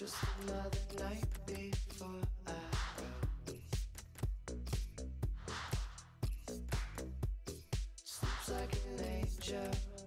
Just another night before I go. Sleeps like an angel.